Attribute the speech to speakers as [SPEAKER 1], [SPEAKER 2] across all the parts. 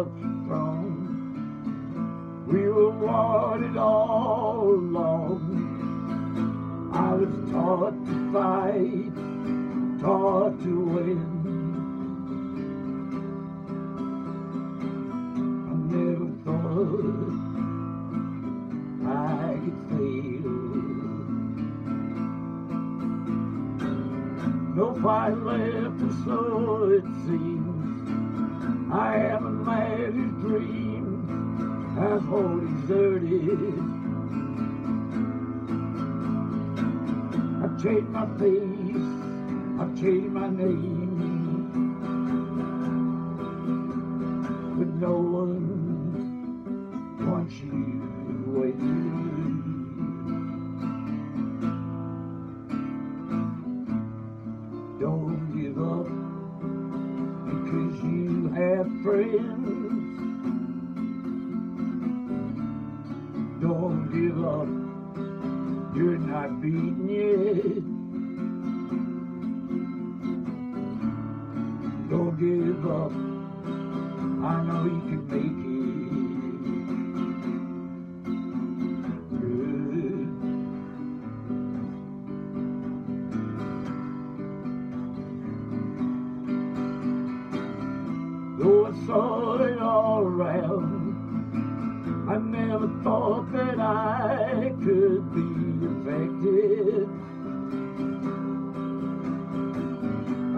[SPEAKER 1] up from. We were wanted all along. I was taught to fight, taught to win. I never thought I could fail. No fight left, or so it seems. I have a whose dream has all deserted. I've changed my face, I've changed my name, but no one wants you you have friends. Don't give up, you're not beaten yet. Don't give up, I know you can make it. Though I saw it all around, I never thought that I could be affected.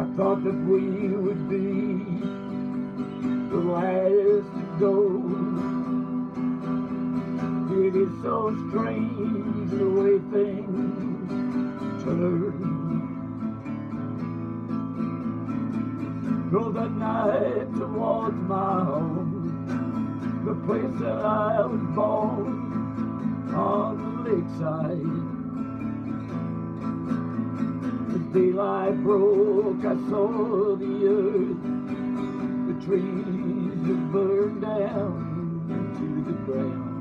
[SPEAKER 1] I thought that we would be the last to go. It is so strange the way things turn. Drove the night towards my home, the place that I was born on the lakeside. As daylight broke, I saw the earth, the trees had burned down to the ground.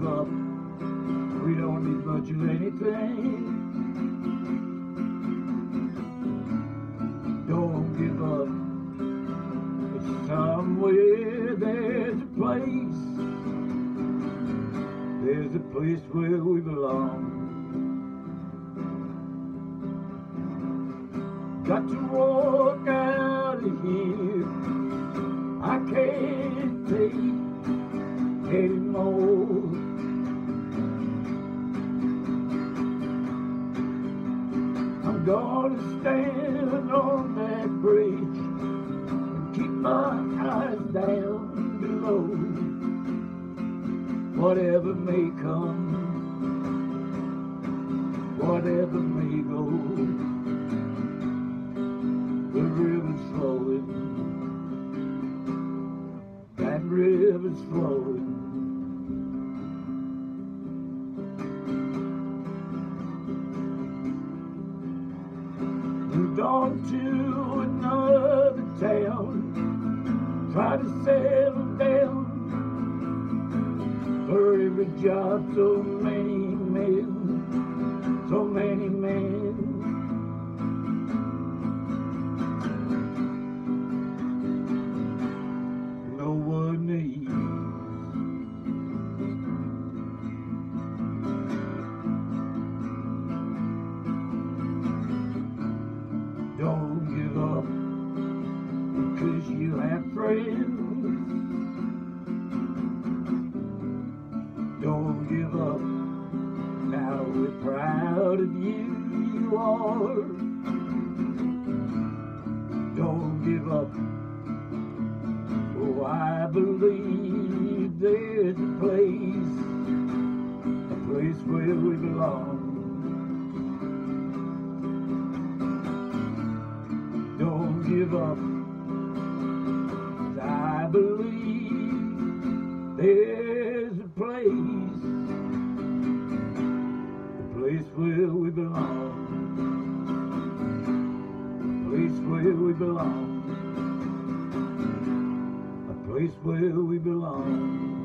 [SPEAKER 1] Give up, we don't need much of anything. Don't give up, but somewhere there's a place. There's a place where we belong. Got to walk out of here. I can't take anymore. Gonna stand on that bridge and keep my eyes down below. Whatever may come, whatever may go. The river's flowing. That river's flowing. On to another town. Try to settle down. For every job, so many men, proud of you. You are. Don't give up. Oh, I believe there's a place, a place where we belong. Don't give up. I believe there's we belong. A place where we belong.